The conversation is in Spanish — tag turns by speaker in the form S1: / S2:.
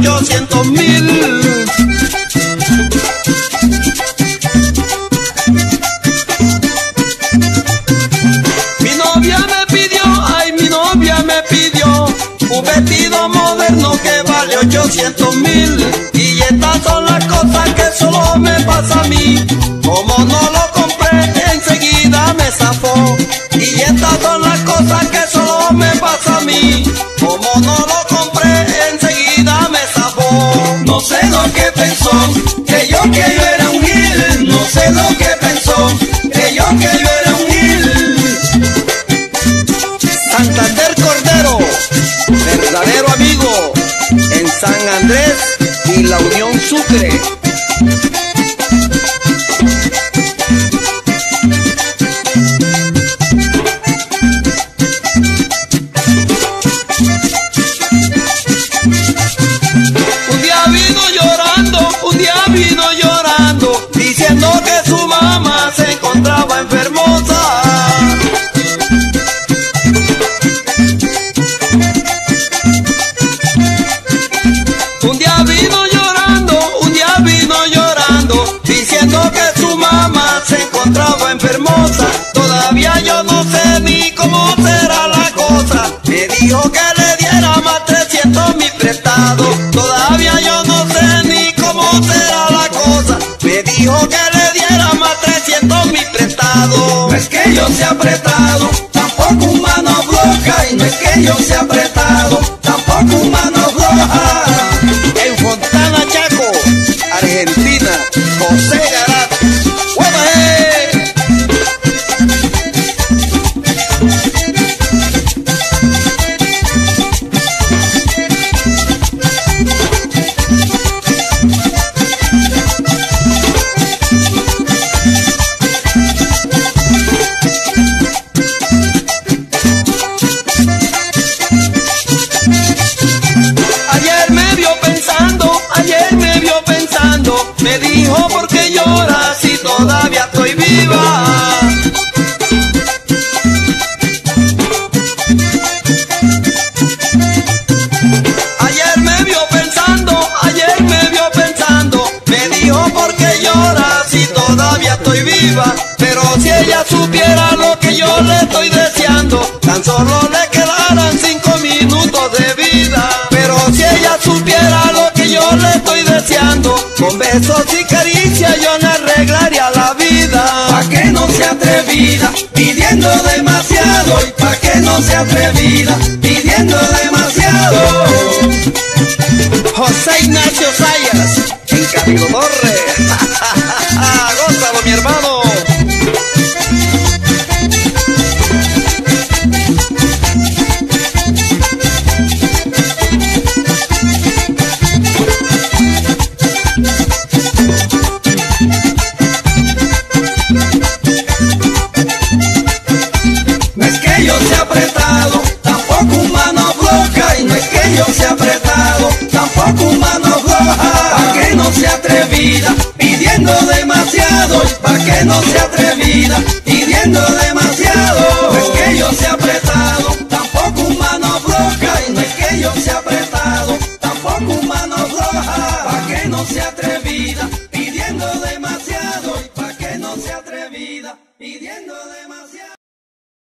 S1: ochocientos mil. Mi novia me pidió, ay, mi novia me pidió un vestido moderno que vale ochocientos mil. Y estas son las cosas que solo me pasa a mí. Como no lo compré, enseguida me zafó. Y estas son las cosas que solo me pasa a mí. Como no lo
S2: que pensó, yo que yo era un gil. No sé lo que pensó, que yo que yo
S1: enfermosa. Todavía yo no sé ni cómo será la cosa. Me dijo que le diera más 300 mil prestados. Todavía yo no sé ni cómo será la cosa. Me dijo que le diera más 300 mil prestados.
S2: No es que yo sea apretado, tampoco un mano floja. Y no es que yo sea apretado, tampoco un mano floja.
S1: En Fontana Chaco, Argentina, José Garat. Qué lloras si todavía estoy viva. Ayer me vio pensando, ayer me vio pensando, me dijo por qué lloras si todavía estoy viva. Pero si ella supiera lo que yo le estoy deseando, tan solo le quedaran cinco minutos de vida. Pero si ella supiera lo que yo le estoy deseando, con besos y caricias yo le arreglaría la vida.
S2: Pa' que no sea atrevida, pidiendo demasiado. Y pa' que no sea atrevida, pidiendo demasiado.
S1: José Ignacio Sayas, en Camilo Torre. Gózalo, mi hermano.
S2: pidiendo demasiado, pa' que no sea atrevida, pidiendo demasiado, no es que yo sea apretado, tampoco un mano floja, y no es que yo sea apretado, tampoco un mano floja, que no sea atrevida.